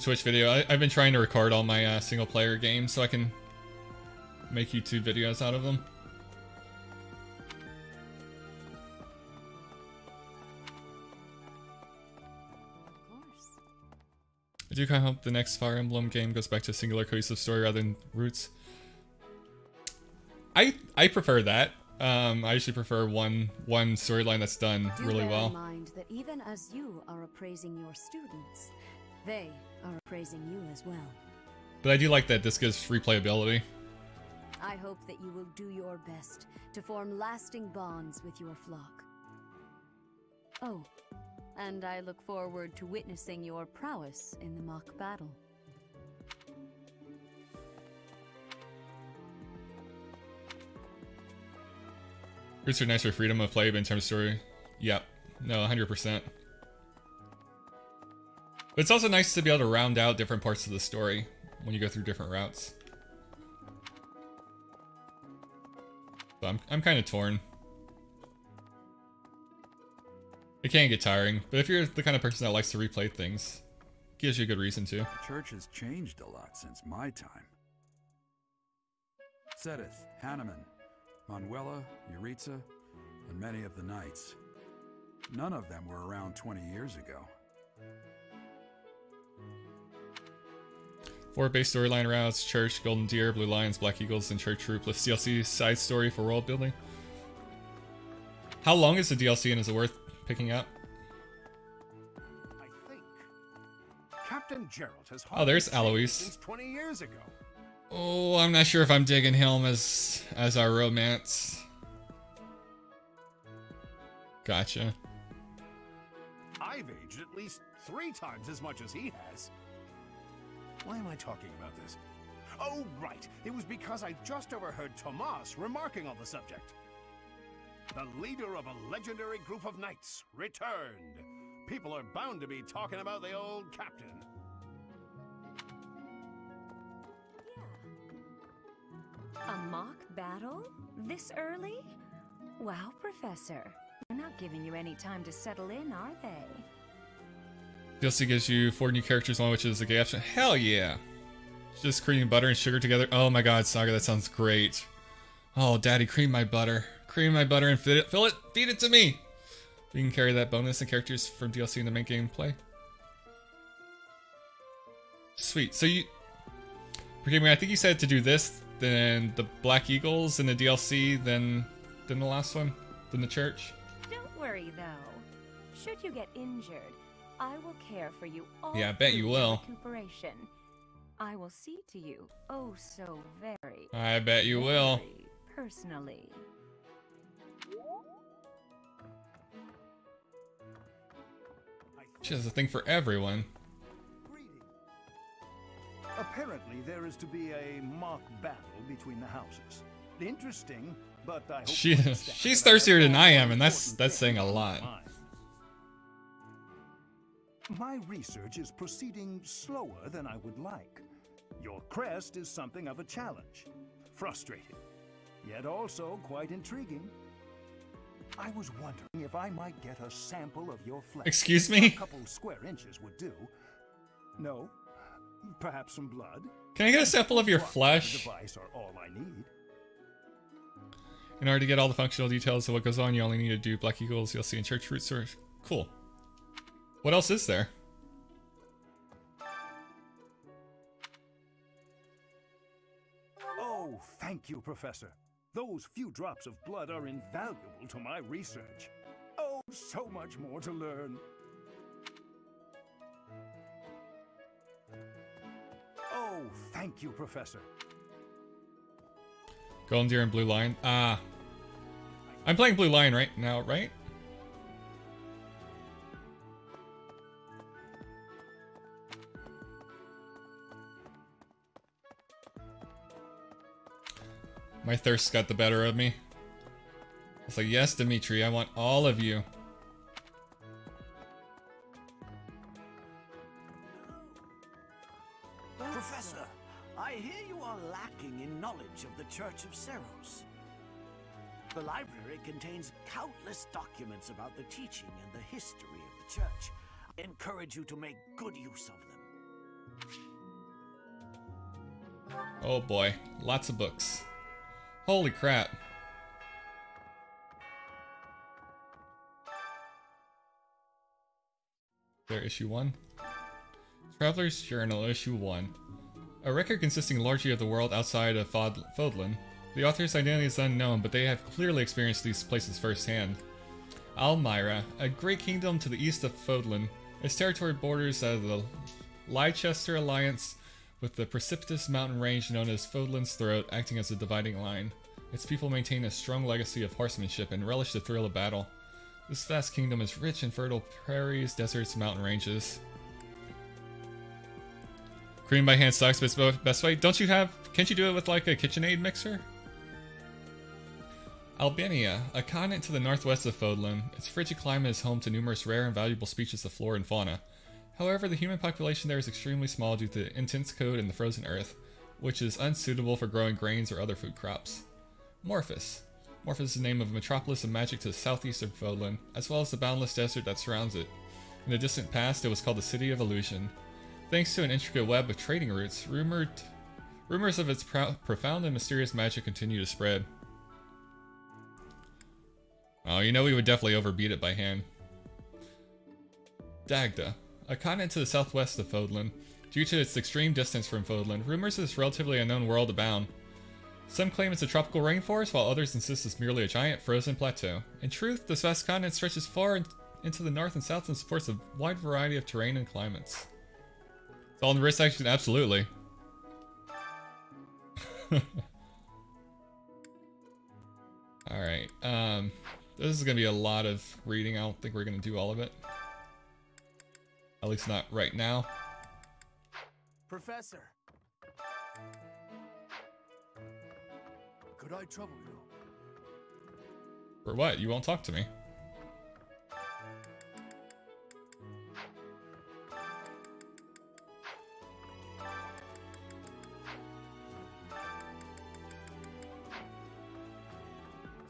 Twitch video. I, have been trying to record all my uh, single player games so I can make YouTube videos out of them. I do kind of hope the next Fire Emblem game goes back to a singular cohesive story rather than roots. I I prefer that. Um, I actually prefer one one storyline that's done do really bear well. In mind that even as you are appraising your students, they are appraising you as well. But I do like that this gives replayability. I hope that you will do your best to form lasting bonds with your flock. Oh, and I look forward to witnessing your prowess in the mock battle. Roots are nice for freedom of play, but in terms of story, yep, no, 100%. But it's also nice to be able to round out different parts of the story when you go through different routes. So I'm, I'm kind of torn. It can get tiring, but if you're the kind of person that likes to replay things, gives you a good reason to. The church has changed a lot since my time. Seteth, Hanneman, Manuela, Jeritza, and many of the knights. None of them were around 20 years ago. Four base storyline routes, Church, Golden Deer, Blue Lions, Black Eagles, and Church Troop plus DLC side story for world building. How long is the DLC and is it worth picking up? I think Captain Jeralt has Oh, there's Alois. since 20 years ago. Oh, I'm not sure if I'm digging him as as our romance. Gotcha. I've aged at least three times as much as he has. Why am I talking about this? Oh, right. It was because I just overheard Tomas remarking on the subject. The leader of a legendary group of knights returned. People are bound to be talking about the old captain. Yeah. A mock battle? This early? Wow, Professor. They're not giving you any time to settle in, are they? DLC gives you four new characters, one which is a gay option. Hell yeah! Just cream butter and sugar together. Oh my god, Saga, that sounds great. Oh, daddy, cream my butter. Cream my butter and fit it, fill it, feed it to me! We can carry that bonus and characters from DLC in the main gameplay. Sweet. So you... Forgive me, I think you said to do this, then the Black Eagles in the DLC, then, then the last one, then the church. Don't worry, though. Should you get injured, I will care for you all Yeah, I bet you will. Recuperation. I will see to you, oh so very, I bet you will. personally. She has a thing for everyone. Apparently, there is to be a mock battle between the houses. Interesting, but I hope She she's that I have thirstier than I am, and that's that's saying a lot. My research is proceeding slower than I would like. Your crest is something of a challenge. Frustrating, yet also quite intriguing. I was wondering if I might get a sample of your flesh. Excuse me? A couple square inches would do. No? Perhaps some blood? Can I get a sample of your and flesh? device are all I need. In order to get all the functional details of what goes on, you only need to do Black Eagles, you'll see in Church Root Source. Cool. What else is there? Oh, thank you, Professor. Those few drops of blood are invaluable to my research. Oh, so much more to learn. Oh, thank you, Professor. Golden Deer and Blue Lion. Ah. I'm playing Blue Lion right now, right? My thirst got the better of me. I was like, yes, Dimitri, I want all of you. Professor, I hear you are lacking in knowledge of the Church of Seiros. The library contains countless documents about the teaching and the history of the Church. I encourage you to make good use of them. Oh boy, lots of books. Holy crap. There, issue 1. Traveler's Journal, issue 1. A record consisting largely of the world outside of Fod Fodlan. The author's identity is unknown, but they have clearly experienced these places firsthand. Almyra, a great kingdom to the east of Fodlan. Its territory borders the Leicester Alliance with the precipitous mountain range known as Fodlan's Throat acting as a dividing line. Its people maintain a strong legacy of horsemanship and relish the thrill of battle. This vast kingdom is rich in fertile prairies, deserts, and mountain ranges. Cream by hand but it's best way. Don't you have... Can't you do it with like a KitchenAid mixer? Albinea, a continent to the northwest of Fodlan. Its frigid climate is home to numerous rare and valuable species of flora and fauna. However, the human population there is extremely small due to intense cold and the frozen earth, which is unsuitable for growing grains or other food crops. Morfis. Morfis is the name of a metropolis of magic to the southeast of Fodlan, as well as the boundless desert that surrounds it. In the distant past, it was called the City of Illusion. Thanks to an intricate web of trading routes, rumored rumors of its profound and mysterious magic continue to spread. Oh, you know we would definitely overbeat it by hand. Dagda, a continent to the southwest of Fodlan. Due to its extreme distance from Fodlan, rumors of this relatively unknown world abound. Some claim it's a tropical rainforest, while others insist it's merely a giant frozen plateau. In truth, this vast continent stretches far in into the north and south and supports a wide variety of terrain and climates. It's all in the wrist section? Absolutely. Alright, um, this is going to be a lot of reading. I don't think we're going to do all of it. At least not right now. Professor. Could I trouble you? For what? You won't talk to me.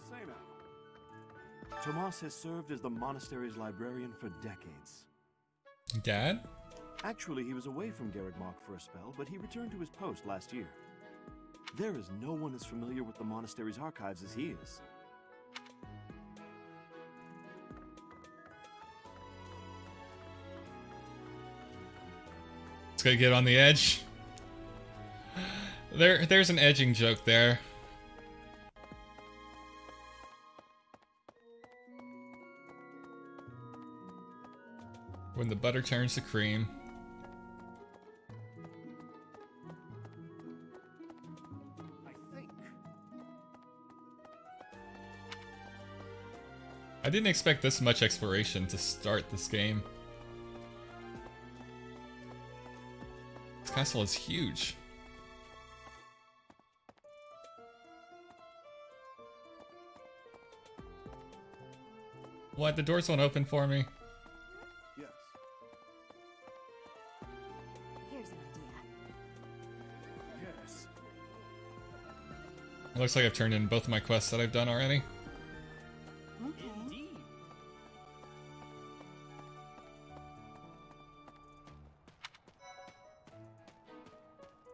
Say now. Tomas has served as the monastery's librarian for decades. Dad? Actually, he was away from Garreg for a spell, but he returned to his post last year. There is no one as familiar with the monastery's archives as he is. It's gonna get on the edge. There, there's an edging joke there. When the butter turns to cream. I didn't expect this much exploration to start this game. This castle is huge. What? The doors won't open for me? Looks like I've turned in both of my quests that I've done already. Indeed.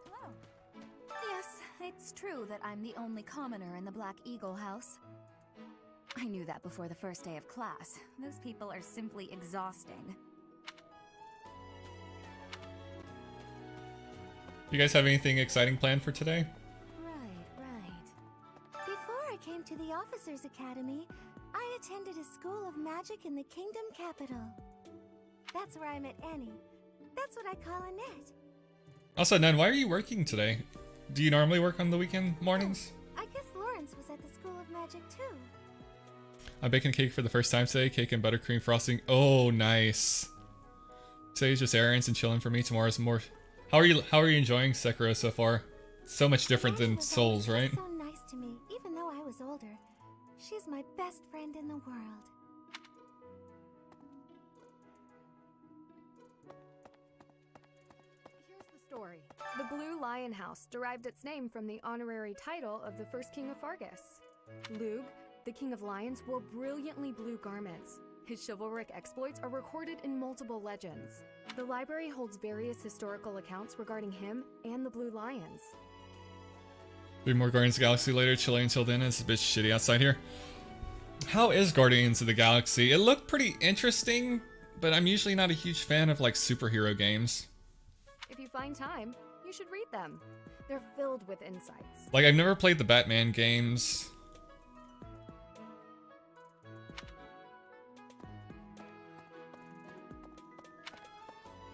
Hello. Yes, it's true that I'm the only commoner in the Black Eagle house. I knew that before the first day of class. Those people are simply exhausting. You guys have anything exciting planned for today? To the Officers Academy, I attended a school of magic in the Kingdom capital. That's where I met Annie. That's what I call Annette. Also, Nan, why are you working today? Do you normally work on the weekend mornings? Oh, I guess Lawrence was at the School of Magic too. I'm baking cake for the first time today. Cake and buttercream frosting. Oh, nice. Today's just errands and chilling for me. Tomorrow's more. How are you? How are you enjoying Sekiro so far? So much different than Souls, right? So She's my best friend in the world. Here's the story. The Blue Lion House derived its name from the honorary title of the first king of Faerghus. Loog, the king of lions, wore brilliantly blue garments. His chivalric exploits are recorded in multiple legends. The library holds various historical accounts regarding him and the Blue Lions. Three more Guardians of the Galaxy later, chilling until then. It's a bit shitty outside here. How is Guardians of the Galaxy? It looked pretty interesting, but I'm usually not a huge fan of like superhero games. If you find time, you should read them. They're filled with insights. Like I've never played the Batman games.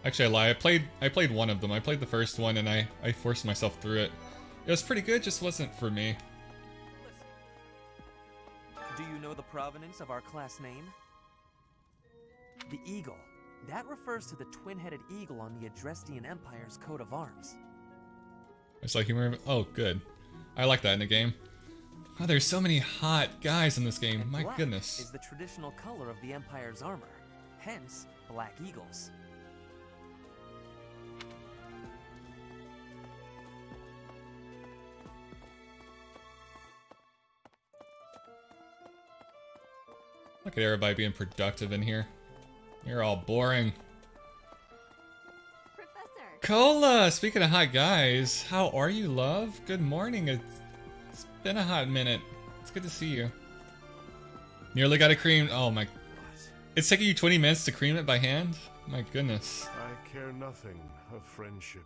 Actually, I lie. I played I played one of them. I played the first one and I I forced myself through it. It was pretty good, just wasn't for me. Do you know the provenance of our class name? The eagle. That refers to the twin-headed eagle on the Adrestian Empire's coat of arms. It's like humor. Oh, good. I like that in the game. Oh, there's so many hot guys in this game. And My black goodness. is the traditional color of the Empire's armor. Hence, black eagles. Look at everybody being productive in here. You're all boring. Professor! Cola! Speaking of hot guys, how are you, love? Good morning. It's, it's been a hot minute. It's good to see you. Nearly got a cream. Oh my. It's taking you 20 minutes to cream it by hand? My goodness. I care nothing of friendship.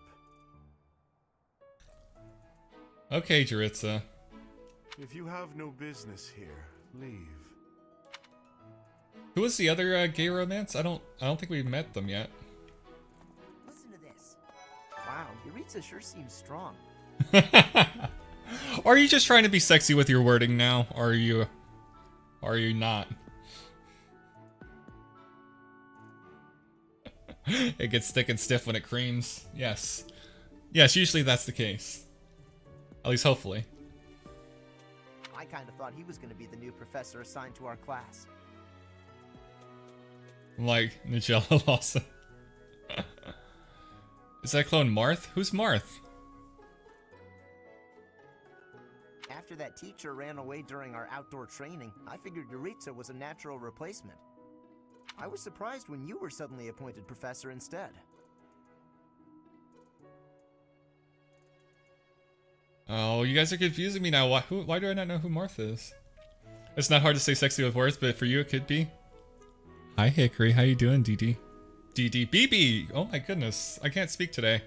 Okay, Jeritza. If you have no business here, leave. Who was the other uh, gay romance? I don't. I don't think we've met them yet. Listen to this. Wow, Jeritza sure seems strong. Are you just trying to be sexy with your wording now? Are you? Are you not? it gets thick and stiff when it creams. Yes. Yes, usually that's the case. At least hopefully. I kind of thought he was going to be the new professor assigned to our class. Like Nigella Lawson. Is that clone Marth? Who's Marth? After that teacher ran away during our outdoor training, I figured Jeritza was a natural replacement. I was surprised when you were suddenly appointed professor instead. Oh, you guys are confusing me now. Why, who, why do I not know who Marth is? It's not hard to say sexy with words, but for you it could be. Hi Hickory, how you doing, DD? DD BB! Oh my goodness, I can't speak today.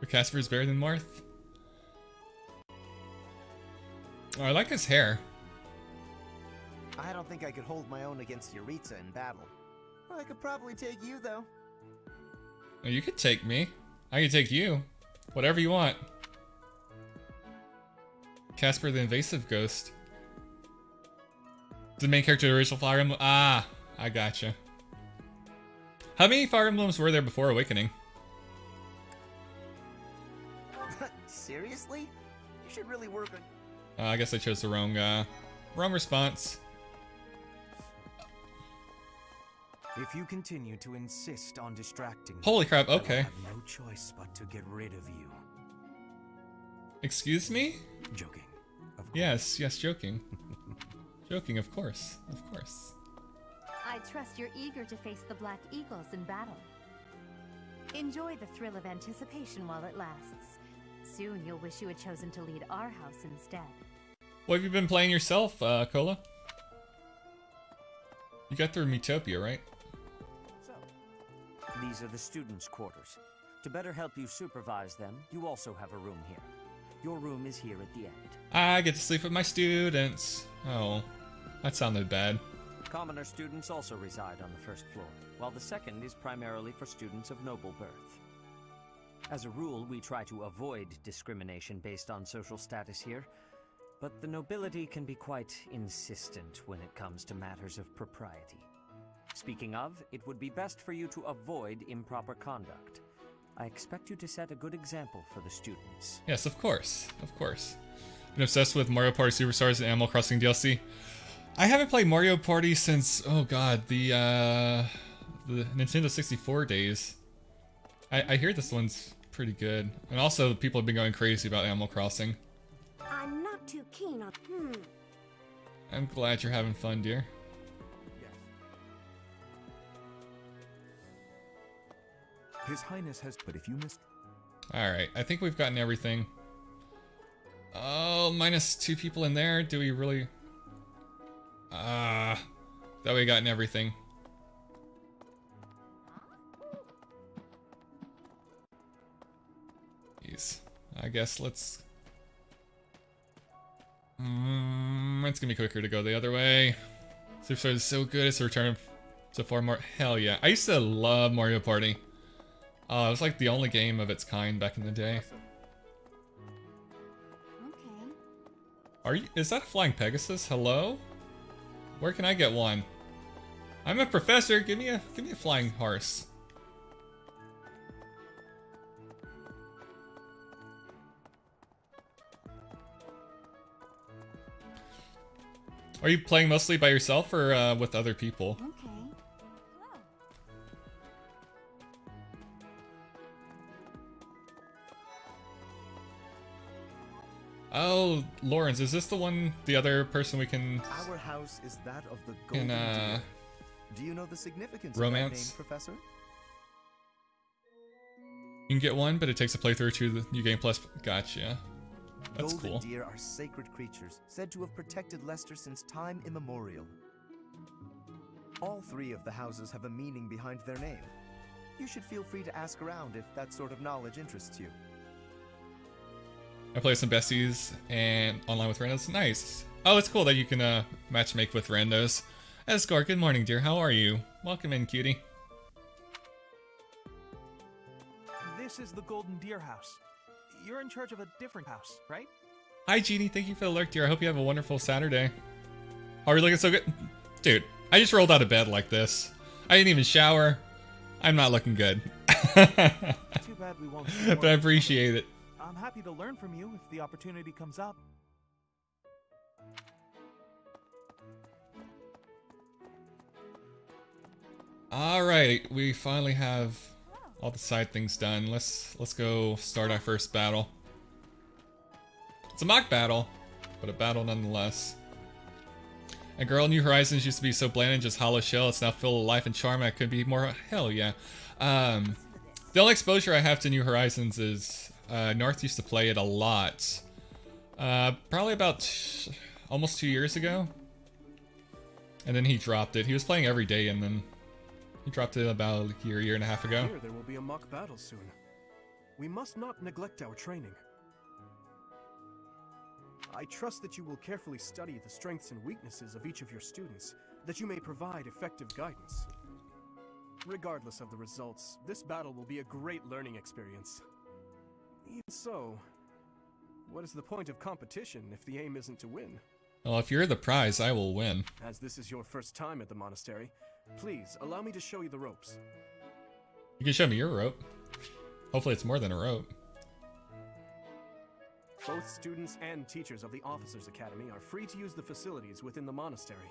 But Casper is better than Marth. Oh, I like his hair. I don't think I could hold my own against Jeritza in battle. I could probably take you, though. Oh, you could take me. I could take you. Whatever you want. Casper the Invasive Ghost. The main character of the original Fire Emblem. Ah, I gotcha. How many Fire Emblems were there before Awakening? Seriously? You should really work on. Uh, I guess I chose the wrong, uh, wrong response. If you continue to insist on distracting Holy crap, I okay. have no choice but to get rid of you. Excuse me? Joking. Yes, yes, joking. joking, of course, of course. I trust you're eager to face the Black Eagles in battle. Enjoy the thrill of anticipation while it lasts. Soon you'll wish you had chosen to lead our house instead. What have you been playing yourself, uh, Cola? You got through Metopia, right? So, These are the students' quarters. To better help you supervise them, you also have a room here. Your room is here at the end. I get to sleep with my students. Oh, that sounded bad. Commoner students also reside on the first floor, while the second is primarily for students of noble birth. As a rule, we try to avoid discrimination based on social status here, but the nobility can be quite insistent when it comes to matters of propriety. Speaking of, it would be best for you to avoid improper conduct. I expect you to set a good example for the students. Yes, of course, of course. Been obsessed with Mario Party Superstars and Animal Crossing DLC. I haven't played Mario Party since oh god the uh, the Nintendo 64 days. I, I hear this one's pretty good, and also people have been going crazy about Animal Crossing. I'm not too keen on. Hmm. I'm glad you're having fun, dear. His Highness has. But if you missed. Alright, I think we've gotten everything. Oh, minus two people in there. Do we really. Ah. Uh, that we gotten everything. Jeez. I guess let's... Mm, it's gonna be quicker to go the other way. Super is so good, it's a return to far more. Hell yeah. I used to love Mario Party. Uh, it was like the only game of its kind back in the day. Okay. Are you- is that a flying Pegasus? Hello? Where can I get one? I'm a professor, give me a- give me a flying horse. Are you playing mostly by yourself or uh, with other people? Okay. Oh, Lawrence, is this the one, the other person we can... Our house is that of the In, Golden uh, Do you know the significance romance? name, Professor? You can get one, but it takes a playthrough to the New Game Plus. Gotcha. That's Golden cool. deer are sacred creatures, said to have protected Leicester since time immemorial. All three of the houses have a meaning behind their name. You should feel free to ask around if that sort of knowledge interests you. I play some besties and online with randos. Nice. Oh, it's cool that you can uh, match make with randos. Escort, good morning, dear. How are you? Welcome in, cutie. This is the Golden Deer House. You're in charge of a different house, right? Hi, Jeannie. Thank you for the lurk, dear. I hope you have a wonderful Saturday. Are you looking so good? Dude, I just rolled out of bed like this. I didn't even shower. I'm not looking good. Too bad we won't. but I appreciate it. I'm happy to learn from you if the opportunity comes up. Alright, we finally have all the side things done. Let's let's go start our first battle. It's a mock battle, but a battle nonetheless. A girl, New Horizons used to be so bland and just hollow shell. It's now full of life and charm. I could be more. Hell yeah. Um, the only exposure I have to New Horizons is uh, North used to play it a lot. Uh, probably about almost two years ago. And then he dropped it. He was playing every day, and then he dropped it about a year, year and a half ago. Here there will be a mock battle soon. We must not neglect our training. I trust that you will carefully study the strengths and weaknesses of each of your students, that you may provide effective guidance. Regardless of the results, this battle will be a great learning experience. Even so, what is the point of competition if the aim isn't to win? Well, if you're the prize, I will win. As this is your first time at the monastery, please allow me to show you the ropes. You can show me your rope. Hopefully it's more than a rope. Both students and teachers of the Officers Academy are free to use the facilities within the monastery.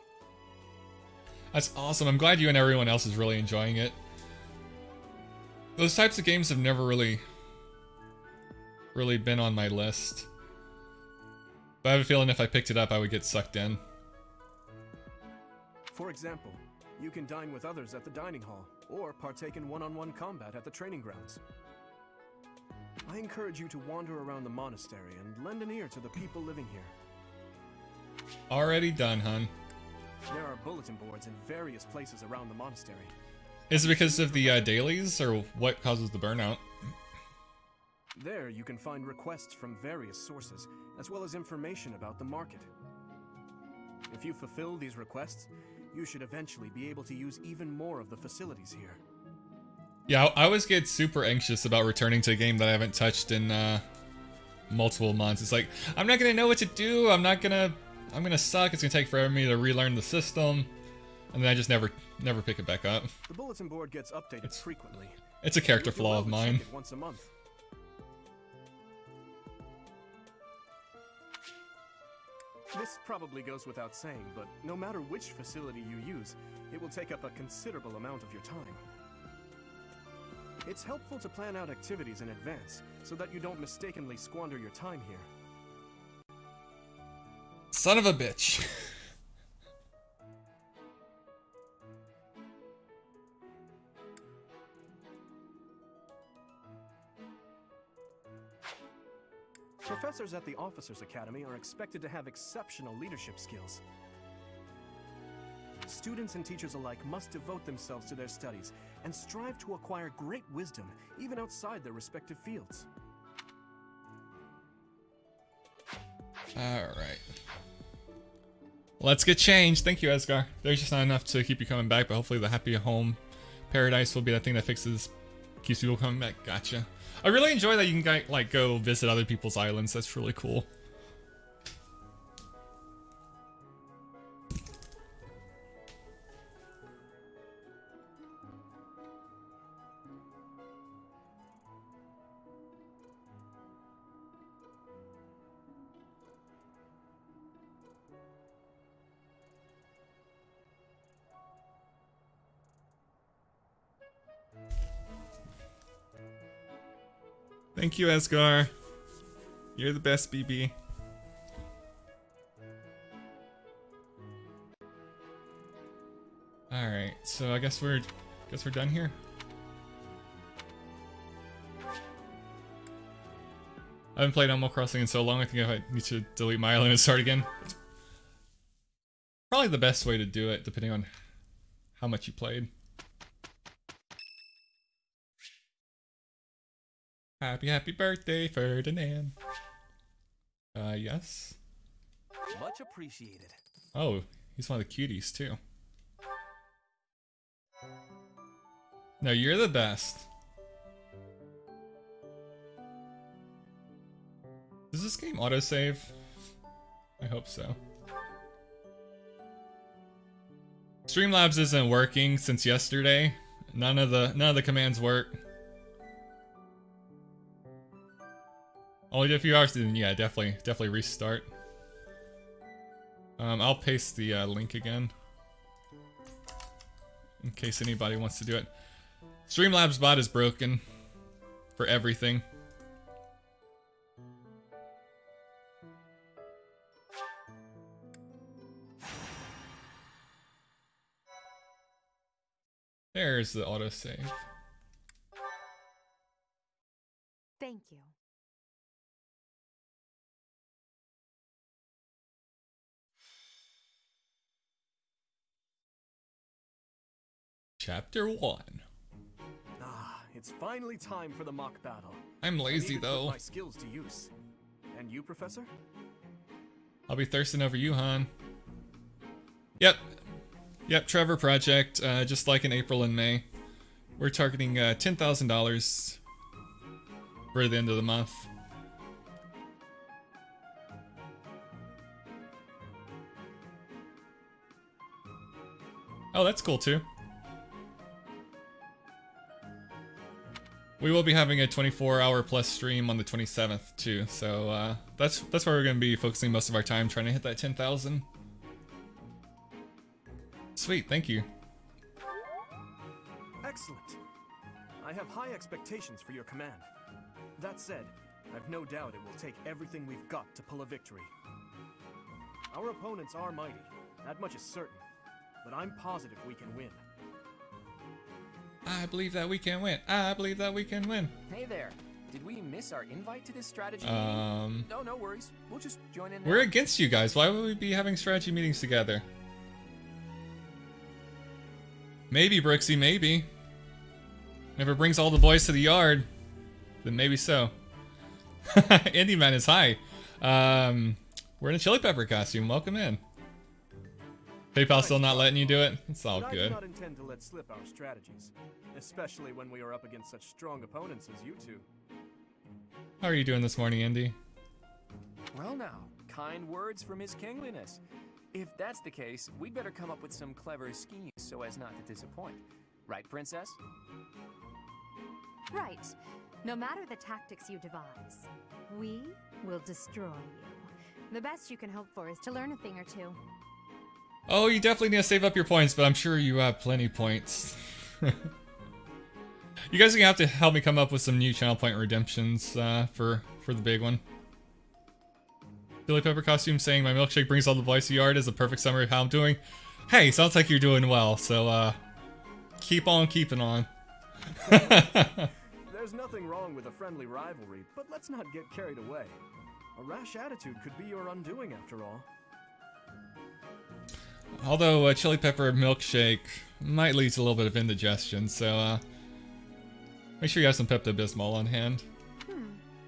That's awesome. I'm glad you and everyone else is really enjoying it. Those types of games have never really, really been on my list. But I have a feeling if I picked it up, I would get sucked in. For example, you can dine with others at the dining hall, or partake in one-on-one combat at the training grounds. I encourage you to wander around the monastery and lend an ear to the people living here. Already done, hun. There are bulletin boards in various places around the monastery. Is it because of the uh, dailies, or what causes the burnout? There you can find requests from various sources, as well as information about the market. If you fulfill these requests, you should eventually be able to use even more of the facilities here. Yeah, I always get super anxious about returning to a game that I haven't touched in uh, multiple months. It's like, I'm not gonna know what to do, I'm not gonna... I'm gonna suck, it's gonna take forever for me to relearn the system, and then I just never never pick it back up. The bulletin board gets updated frequently. It's a character flaw of mine. once a month. This probably goes without saying, but no matter which facility you use, it will take up a considerable amount of your time. It's helpful to plan out activities in advance, so that you don't mistakenly squander your time here. Son of a bitch. Professors at the Officers Academy are expected to have exceptional leadership skills. Students and teachers alike must devote themselves to their studies and strive to acquire great wisdom, even outside their respective fields. Alright. Let's get changed. Thank you, Esgar. There's just not enough to keep you coming back, but hopefully the happy home paradise will be that thing that fixes keeps people coming back. Gotcha. I really enjoy that you can like go visit other people's islands. That's really cool. Thank you, Esgar. You're the best, BB. Alright, so I guess we're guess we're done here. I haven't played Animal Crossing in so long, I think I need to delete my island and start again. Probably the best way to do it, depending on how much you played. Happy, happy birthday, Ferdinand. Uh, yes? Much appreciated. Oh, he's one of the cuties, too. No, you're the best. Does this game autosave? I hope so. Streamlabs isn't working since yesterday. None of the none of the commands work. Only did a few hours, then yeah, definitely, definitely restart. Um, I'll paste the uh, link again. In case anybody wants to do it. Streamlabs bot is broken. For everything. There's the autosave. Thank you. Chapter 1. Ah, it's finally time for the mock battle. I'm lazy I need to though. My skills to use. And you, Professor? I'll be thirsting over you, Han. Yep. Yep, Trevor Project, uh, just like in April and May. We're targeting uh, $10,000 for the end of the month. Oh, that's cool too. We will be having a 24-hour plus stream on the 27th too, so uh, that's that's where we're going to be focusing most of our time, trying to hit that 10,000. Sweet, thank you. Excellent. I have high expectations for your command. That said, I've no doubt it will take everything we've got to pull a victory. Our opponents are mighty, that much is certain, but I'm positive we can win. I believe that we can win. I believe that we can win. Hey there. Did we miss our invite to this strategy Um, meeting? No, no worries. We'll just join in. We're now. against you guys. Why would we be having strategy meetings together? Maybe, Brooksy, maybe. If it brings all the boys to the yard, then maybe so. Indie Man is high. Um, we're in a chili pepper costume. Welcome in. PayPal still not letting you do it? It's all but I do good. not intend to let slip our strategies, especially when we are up against such strong opponents as you two. How are you doing this morning, Indy? Well, now, kind words from His Kingliness. If that's the case, we'd better come up with some clever schemes so as not to disappoint. Right, Princess? Right. No matter the tactics you devise, we will destroy you. The best you can hope for is to learn a thing or two. Oh, you definitely need to save up your points, but I'm sure you have plenty points. you guys are gonna have to help me come up with some new channel point redemptions uh, for for the big one. Chili pepper costume saying my milkshake brings all the boys to yard is a perfect summary of how I'm doing. Hey, sounds like you're doing well, so uh, keep on keeping on. There's nothing wrong with a friendly rivalry, but let's not get carried away. A rash attitude could be your undoing after all. Although a chili pepper milkshake might lead to a little bit of indigestion, so uh, make sure you have some Pepto-Bismol on hand. Hmm.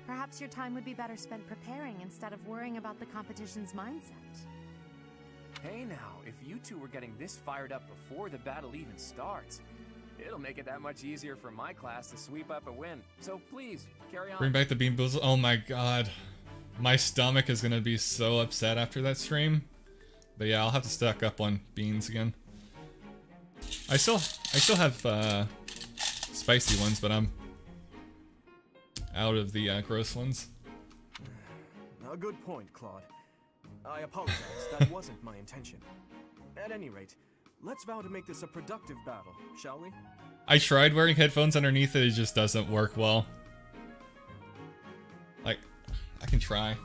Perhaps your time would be better spent preparing instead of worrying about the competition's mindset. Hey now, if you two were getting this fired up before the battle even starts, it'll make it that much easier for my class to sweep up a win. So please, carry on. Bring back the Bean Boozled. Oh my god. My stomach is gonna be so upset after that stream. But yeah, I'll have to stock up on beans again. I still I still have uh, spicy ones, but I'm out of the uh, gross ones. A good point, Claude. I apologize, that wasn't my intention. At any rate, let's vow to make this a productive battle, shall we? I tried wearing headphones underneath it, it just doesn't work well. Like, I can try.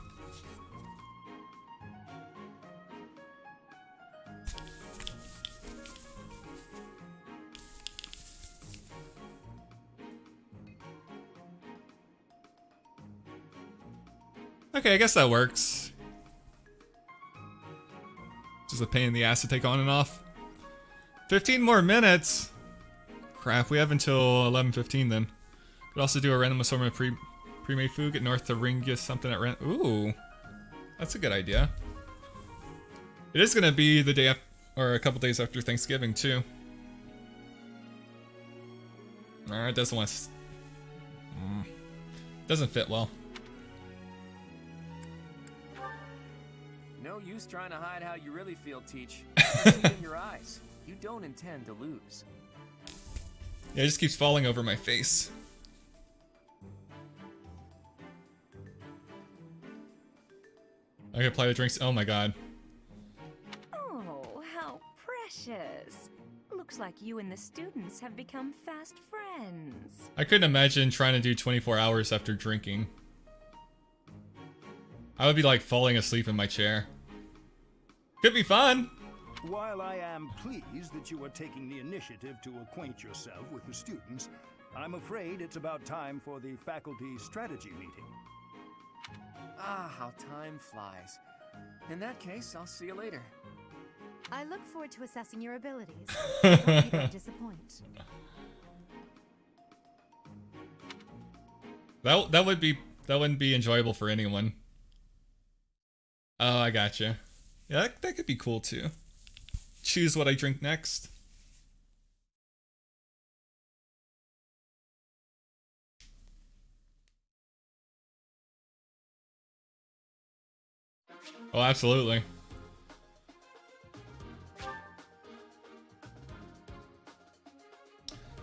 Okay, I guess that works. Just a pain in the ass to take on and off. 15 more minutes! Crap, we have until 11.15 then. Could also do a random assortment of pre pre-made food, get north to Ringus something at rent. Ooh, that's a good idea. It is gonna be the day after, or a couple days after Thanksgiving too. Alright, doesn't want mm, doesn't fit well. Use trying to hide how you really feel, Teach. I see it in your eyes. You don't intend to lose. Yeah, it just keeps falling over my face. I can apply the drinks. Oh my god. Oh, how precious. Looks like you and the students have become fast friends. I couldn't imagine trying to do 24 hours after drinking. I would be like falling asleep in my chair. Could be fun. While I am pleased that you are taking the initiative to acquaint yourself with the students, I'm afraid it's about time for the faculty strategy meeting. Ah, how time flies. In that case, I'll see you later. I look forward to assessing your abilities. I you don't disappoint. That that would be that wouldn't be enjoyable for anyone. Oh, I got gotcha. Yeah, that, that could be cool too. Choose what I drink next. Oh, absolutely.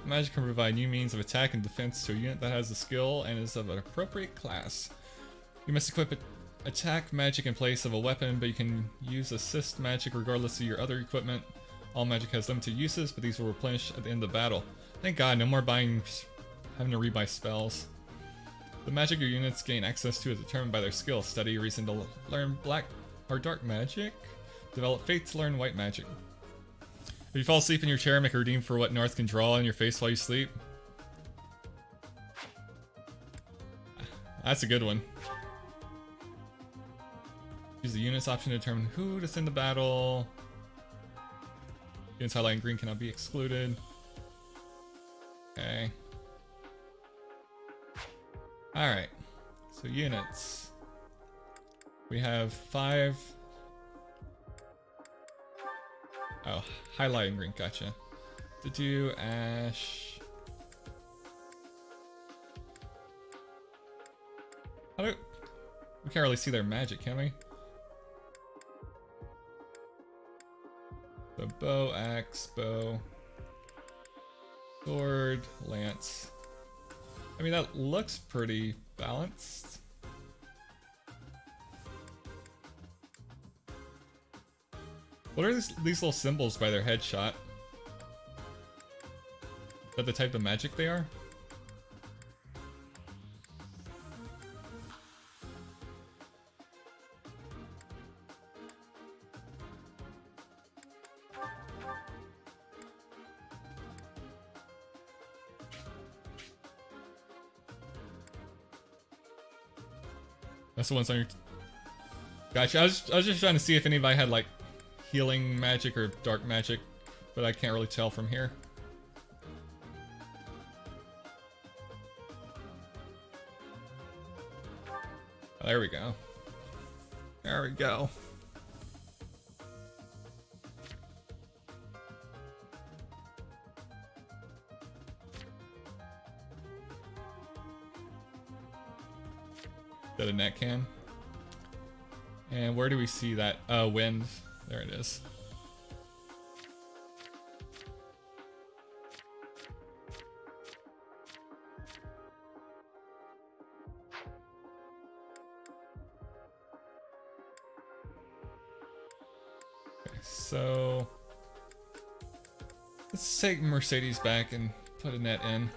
Magic can provide new means of attack and defense to a unit that has a skill and is of an appropriate class. You must equip it attack magic in place of a weapon, but you can use assist magic regardless of your other equipment. All magic has limited uses, but these will replenish at the end of battle. Thank god, no more buying, having to rebuy spells. The magic your units gain access to is determined by their skill. Study reason to learn black or dark magic. Develop faith to learn white magic. If you fall asleep in your chair, make a redeem for what North can draw on your face while you sleep. Ah, that's a good one. Use the units option to determine who to send to battle. Units highlighted in green cannot be excluded. Okay. Alright. So units. We have five. Oh, highlighting green, gotcha. To do Ash. How do we can't really see their magic, can we? Bow, axe, bow, sword, lance. I mean, that looks pretty balanced. What are these, these little symbols by their headshot? Is that the type of magic they are? That's the ones on your Gotcha. I was, I was just trying to see if anybody had like healing magic or dark magic, but I can't really tell from here. There we go. There we go. That Annette can. And where do we see that? Uh, wind. There it is. Okay, so let's take Mercedes back and put Annette in.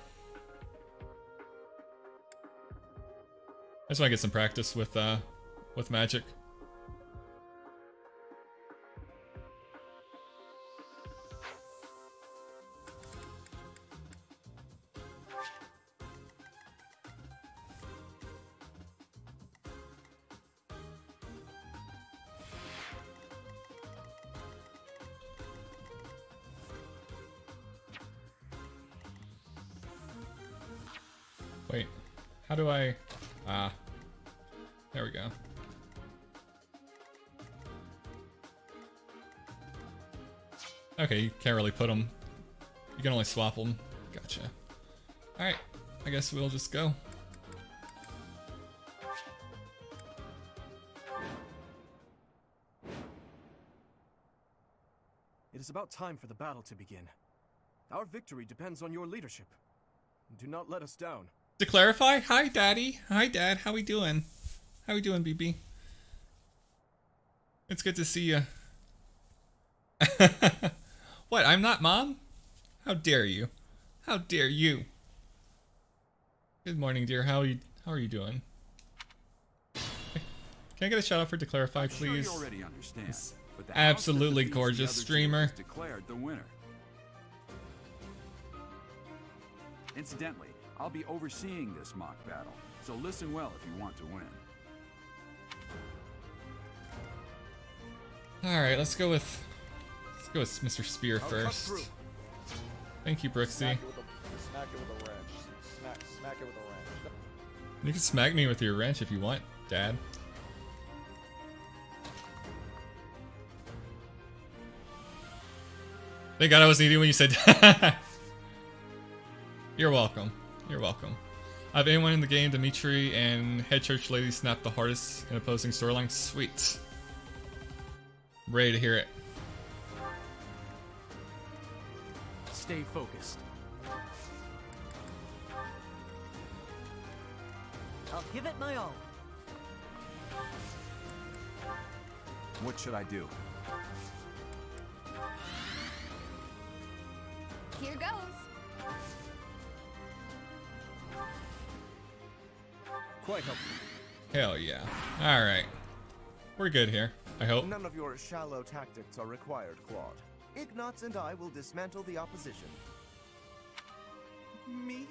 Just want to get some practice with uh with magic. Put them. You can only swap them. Gotcha. Alright, I guess we'll just go. It is about time for the battle to begin. Our victory depends on your leadership. Do not let us down. To clarify, hi daddy. Hi dad, how we doing? How we doing, BB? It's good to see you. What, I'm not mom? How dare you? How dare you? Good morning, dear. How are you how are you doing? Can I get a shout out for to clarify, please? Sure you understand, but the absolutely gorgeous streamer. declared the winner. Incidentally, I'll be overseeing this mock battle, so listen well if you want to win. Alright, let's go with go with Mr. Spear first. Thank you, Brooksy. Smack it with a, smack it with a wrench. Smack, smack it with a wrench. You can smack me with your wrench if you want, Dad. Thank God I wasn't eating when you said. You're welcome. You're welcome. Have anyone in the game, Dimitri and Head Church Lady, snapped the hardest in opposing storyline? Sweet. Ready to hear it. Stay focused. I'll give it my all. What should I do? Here goes. Quite helpful. Hell yeah. Alright. We're good here, I hope. None of your shallow tactics are required, Claude. Ignatz and I will dismantle the opposition. Me?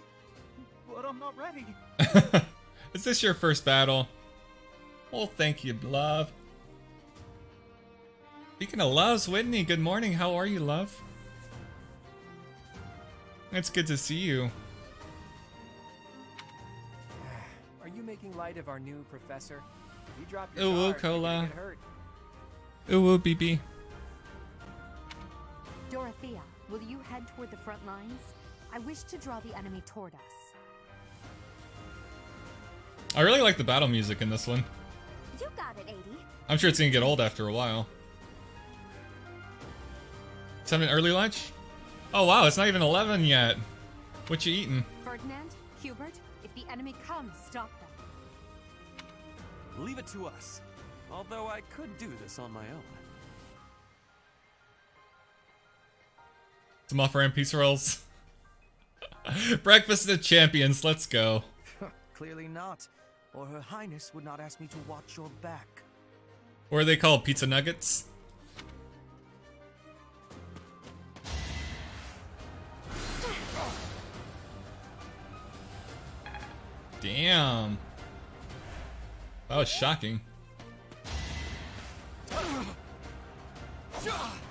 But I'm not ready. Is this your first battle? Well, thank you, love. Speaking of loves, Whitney, good morning. How are you, love? It's good to see you. Are you making light of our new professor? If you drop your Ooh, ooh, guard, you're cola. get hurt. Ooh, ooh, BB. Dorothea, will you head toward the front lines? I wish to draw the enemy toward us. I really like the battle music in this one. You got it, 80. I'm sure it's gonna get old after a while. It's having an early lunch? Oh wow, it's not even 11 yet. What you eating? Ferdinand, Hubert, if the enemy comes, stop them. Leave it to us. Although I could do this on my own. to offer and Peace Rolls. Breakfast of Champions, let's go. Clearly not, or Her Highness would not ask me to watch your back. Or they called pizza nuggets? Damn. That was shocking.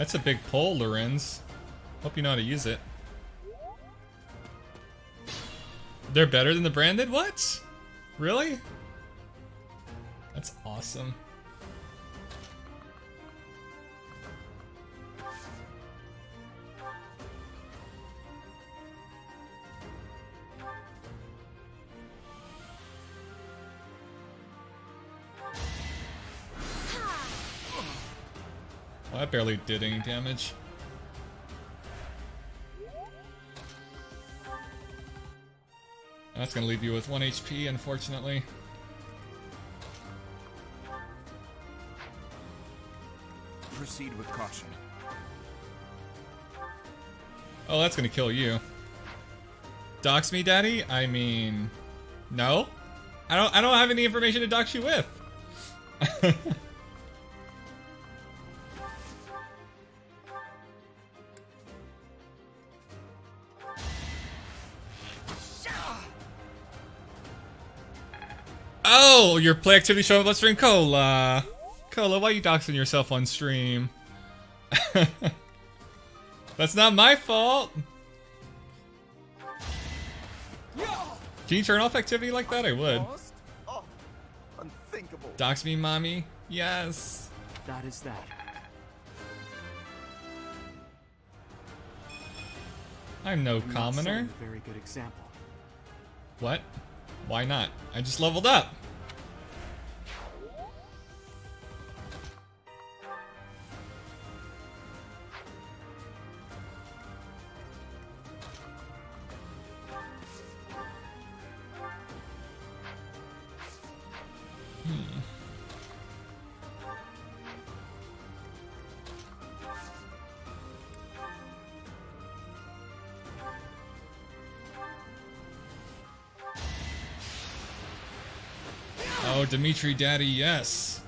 That's a big pole, Lorenz. Hope you know how to use it. They're better than the branded? What? Really? That's awesome. That barely did any damage. That's gonna leave you with 1 HP, unfortunately. Proceed with caution. Oh, that's gonna kill you. Dox me, daddy? I mean, no. I don't. I don't have any information to dox you with. your play activity show. up on stream, Cola. Cola, why are you doxing yourself on stream? That's not my fault. Can you turn off activity like that? I would. Oh, unthinkable. Dox me, mommy. Yes. That is that. I'm no commoner. very good example. What? Why not? I just leveled up. Dimitri Daddy, yes.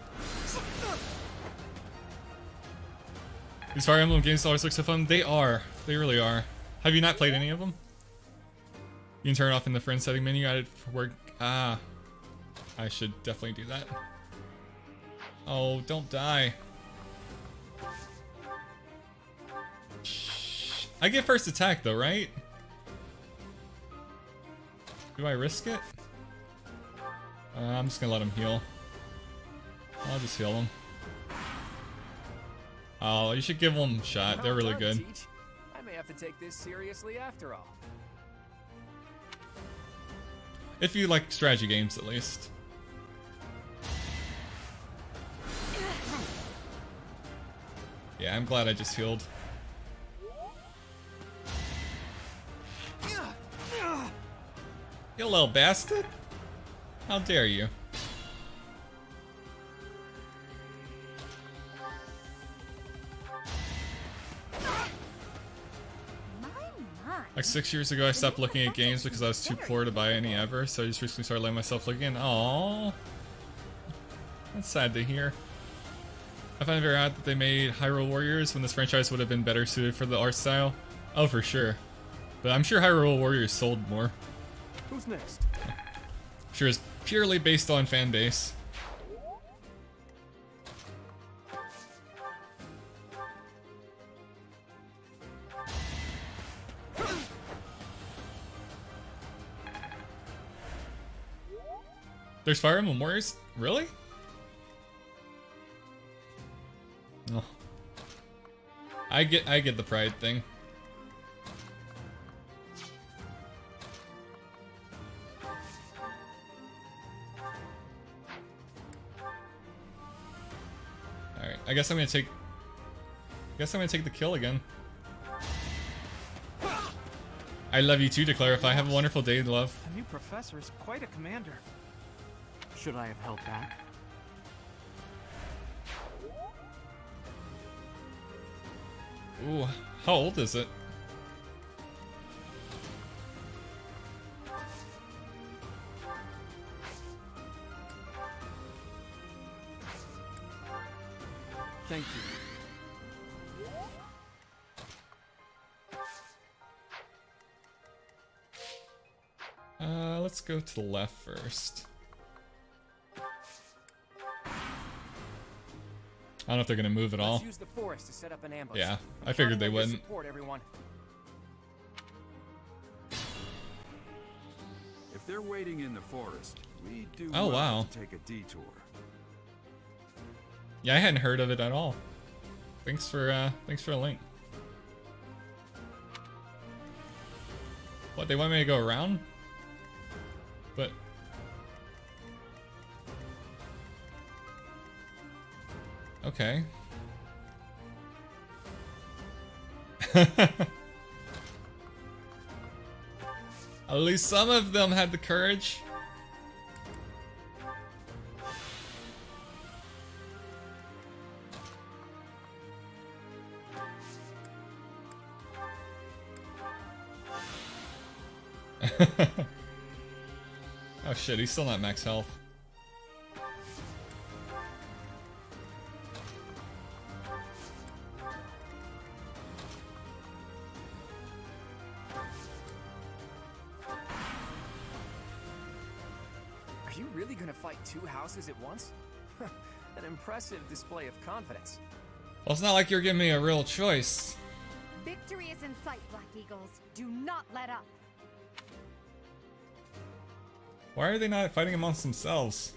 These Fire Emblem games always look so fun. They are. They really are. Have you not played any of them? You can turn it off in the friend setting menu. Added for work. Ah. I should definitely do that. Oh, don't die. I get first attack though, right? Do I risk it? Uh, I'm just gonna let him heal. I'll just heal him. Oh, you should give them a shot. They're really good. I may have to take this seriously after all. If you like strategy games, at least. Yeah, I'm glad I just healed. You little bastard! How dare you? Like six years ago, I stopped looking at games because I was too poor to buy any ever, so I just recently started letting myself look again. Aww. That's sad to hear. I find it very odd that they made Hyrule Warriors when this franchise would have been better suited for the art style. Oh, for sure. But I'm sure Hyrule Warriors sold more. Who's next? Sure is purely based on fan base. There's Fire Emblem Warriors? Really? Oh. I get I get the pride thing. I guess I'm gonna take I guess I'm gonna take the kill again. I love you too, to clarify. Have a wonderful day, love. The new professor is quite a commander. Should I have held back? Ooh, how old is it? Thank you. Uh, let's go to the left first. I don't know if they're gonna move at all. Use the forest to set up an ambush. Yeah, I figured they Counting on your wouldn't. Support everyone. If they're waiting in the forest, we do Oh, well wow. to take a detour. Yeah, I hadn't heard of it at all. Thanks for uh thanks for the link. What they want me to go around? But Okay. At least some of them had the courage. oh shit, he's still not max health. Are you really gonna fight two houses at once? An impressive display of confidence. Well, it's not like you're giving me a real choice. Victory is in sight, Black Eagles. Do not let up. Why are they not fighting amongst themselves?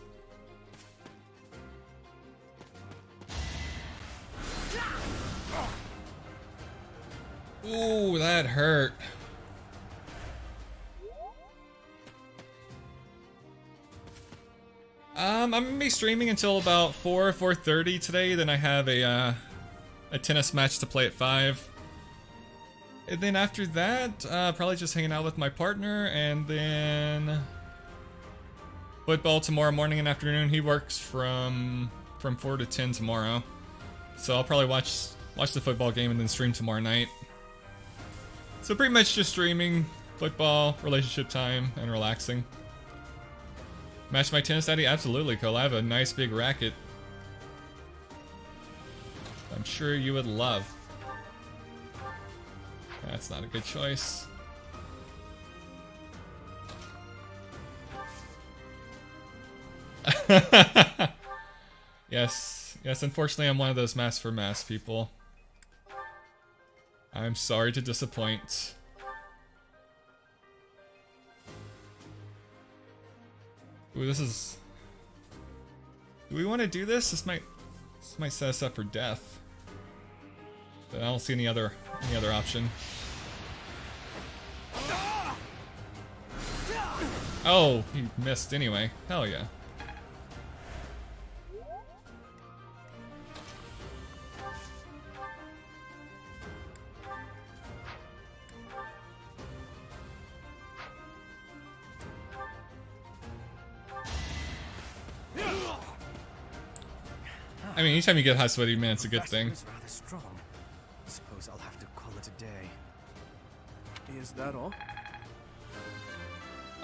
Ooh, that hurt. Um, I'm gonna be streaming until about 4, 4.30 today, then I have a, uh, a tennis match to play at 5. And then after that, uh, probably just hanging out with my partner, and then football tomorrow morning and afternoon. He works from from 4 to 10 tomorrow. So I'll probably watch watch the football game and then stream tomorrow night. So pretty much just streaming, football, relationship time, and relaxing. Match my tennis daddy? Absolutely, Cole. I have a nice big racket. I'm sure you would love. That's not a good choice. yes, yes, unfortunately I'm one of those mass for mass people. I'm sorry to disappoint. Ooh, this is... Do we want to do this? This might... This might set us up for death. But I don't see any other any other option. Oh, he missed anyway. Hell yeah. Anytime you get hot sweaty, man, it's a good thing. Is strong. Suppose I'll have to call it a day. Is that all?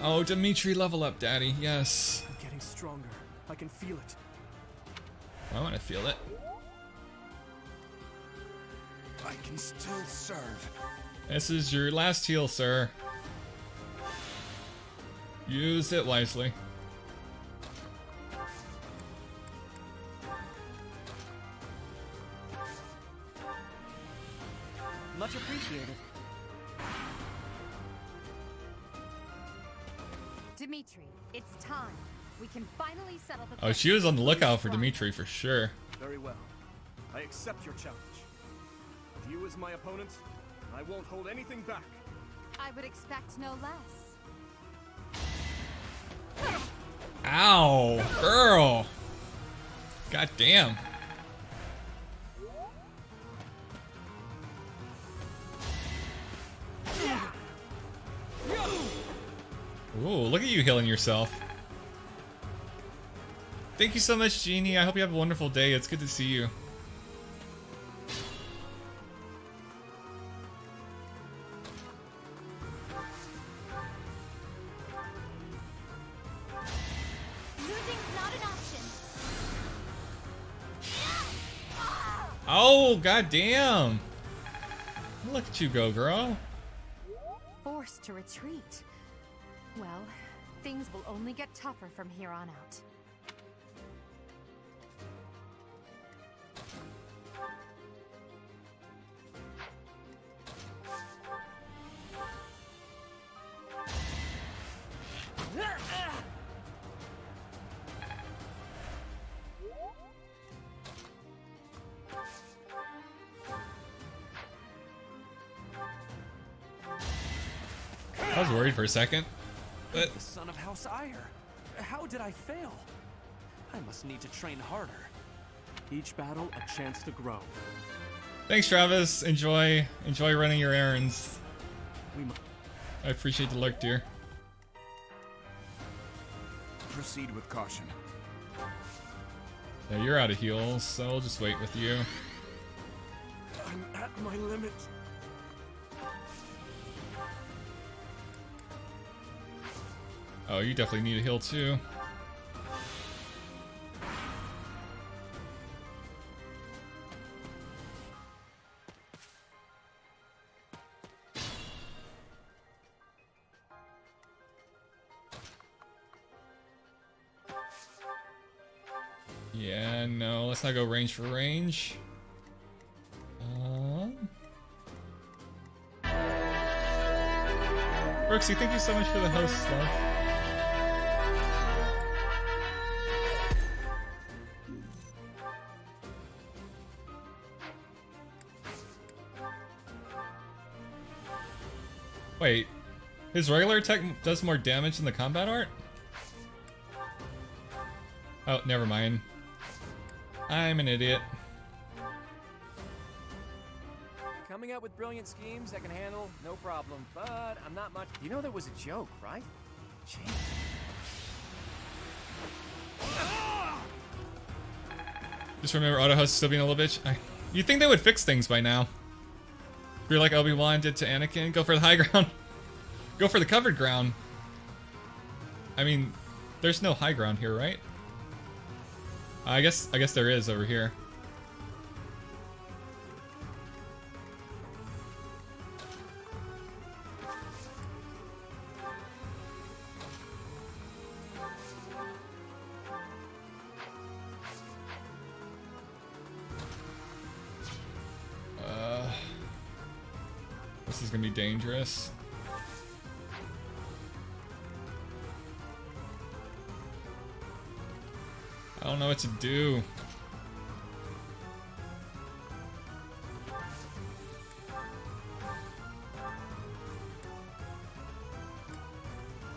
Oh, Dimitri, level up, daddy. Yes. I'm getting stronger. I can feel it. I want to feel it. I can still serve. This is your last heal, sir. Use it wisely. Oh, she was on the lookout for Dimitri for sure. Very well. I accept your challenge. With you as my opponent, I won't hold anything back. I would expect no less. Ow, girl. God damn. Ooh, look at you healing yourself. Thank you so much, Jeannie. I hope you have a wonderful day. It's good to see you. Losing's not an option. Oh, god damn. Look at you go, girl. Forced to retreat. Well, things will only get tougher from here on out. Worried for a second. But the son of House Aegir. How did I fail? I must need to train harder. Each battle a chance to grow. Thanks, Travis. Enjoy enjoy running your errands. We I appreciate the lurk, dear. Proceed with caution. Yeah, you're out of heals, so I'll just wait with you. I'm at my limit. Oh, you definitely need a heal too. Yeah, no, let's not go range for range. Um... Brooksy, thank you so much for the host stuff. His regular attack does more damage than the combat art? Oh, never mind. I'm an idiot. Coming up with brilliant schemes I can handle, no problem. But I'm not much. You know that was a joke, right? Jeez. Just remember Autohost still being a little bitch. I, you'd think they would fix things by now. If you're like Obi-Wan did to Anakin, go for the high ground. Go for the covered ground. I mean, there's no high ground here, right? I guess I guess there is over here. Uh, this is gonna be dangerous. I don't know what to do.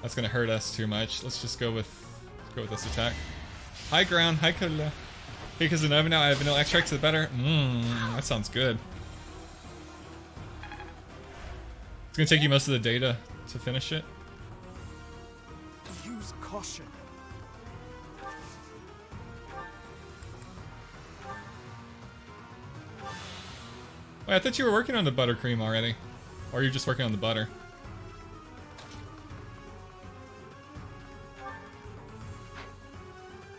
That's gonna hurt us too much. Let's just go with go with this attack. High ground, high cola. Because of Nova now, I have vanilla extract to the better. Mmm, that sounds good. It's gonna take you most of the data to finish it. Wait, I thought you were working on the buttercream already. Or you're just working on the butter.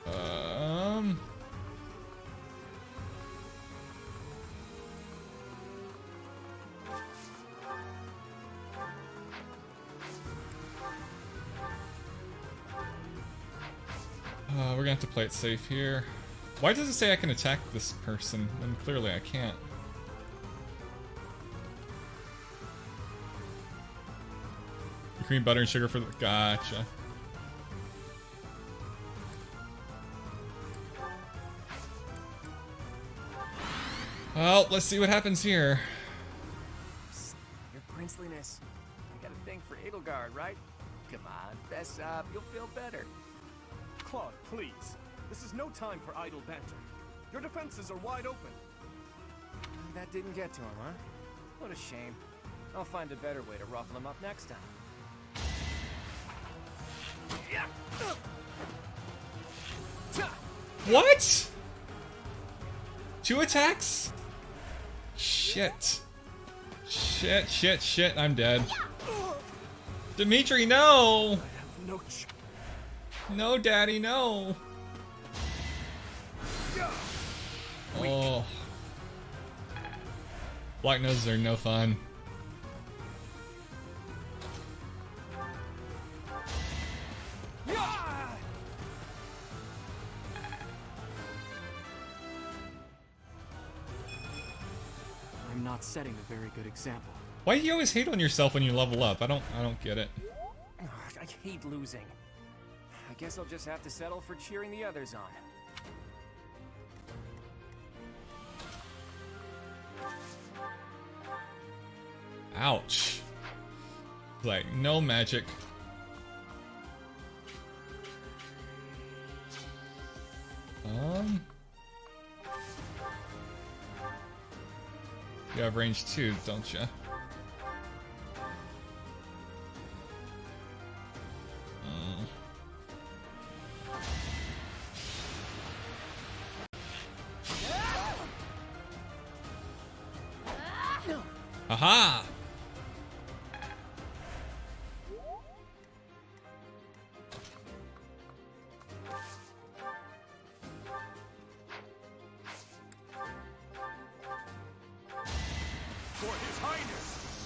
Um... Uh, we're gonna have to play it safe here. Why does it say I can attack this person when clearly I can't? Cream, butter, and sugar for the. Gotcha. Well, let's see what happens here. Your princeliness. I got a thing for Edelgard, right? Come on, fess up. You'll feel better. Claude, please. This is no time for idle banter. Your defenses are wide open. That didn't get to him, huh? What a shame. I'll find a better way to ruffle him up next time. What? Two attacks? Shit. Shit, shit, shit, I'm dead. Dimitri, no! No No, daddy, no! Oh. Black noses are no fun. Good example. Why do you always hate on yourself when you level up? I don't I don't get it. Ugh, I hate losing. I guess I'll just have to settle for cheering the others on. Ouch. Like, no magic. Have range too, don't you?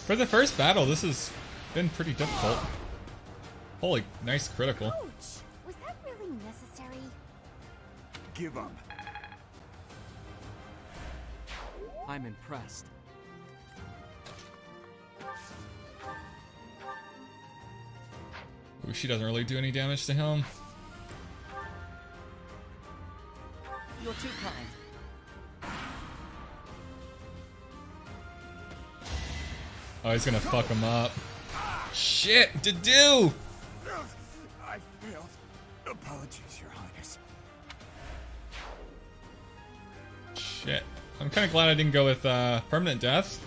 For the first battle, this has been pretty difficult. Holy, nice critical. Ouch! Was that really necessary? Give up. I'm impressed. Ooh, she doesn't really do any damage to him. You're too kind. Oh, he's gonna fuck him up. Shit, to do! I failed. Apologies, Your Highness. Shit. I'm kinda glad I didn't go with uh, permanent death.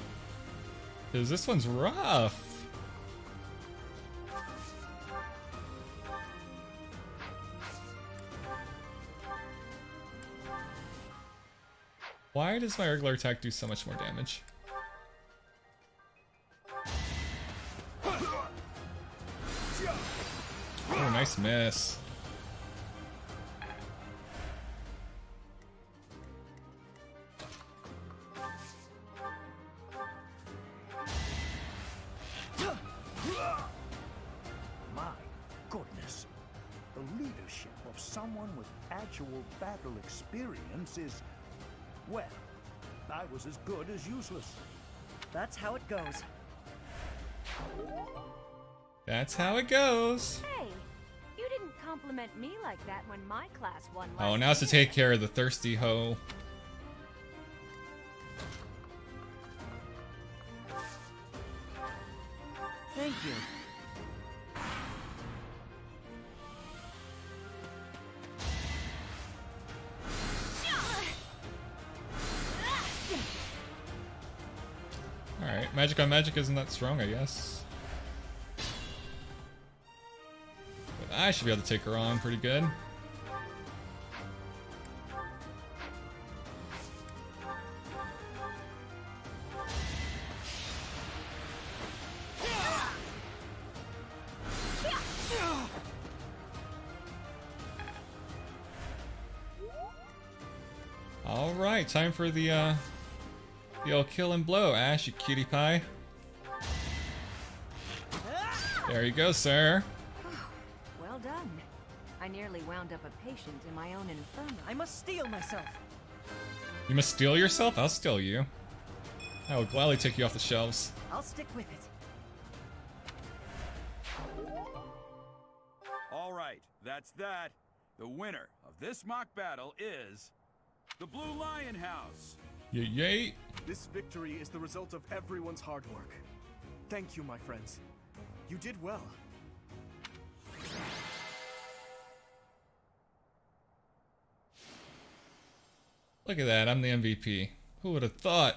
Because this one's rough. Why does my regular attack do so much more damage? Oh, nice miss. My goodness. The leadership of someone with actual battle experience is, well, I was as good as useless. That's how it goes. That's how it goes. Hey, you didn't compliment me like that when my class won last Oh, now it's to take care of the thirsty hoe. Thank you. Alright, magic on magic isn't that strong, I guess. I should be able to take her on pretty good. Alright, time for the, uh, the old kill and blow, Ashe, you cutie pie. There you go, sir. Patient in my own inferno. I must steel myself. You must steal yourself? I'll steal you. I will gladly take you off the shelves. I'll stick with it. All right, that's that. The winner of this mock battle is the Blue Lion House. Yay, yay. This victory is the result of everyone's hard work. Thank you, my friends. You did well. Look at that, I'm the MVP. Who would have thought?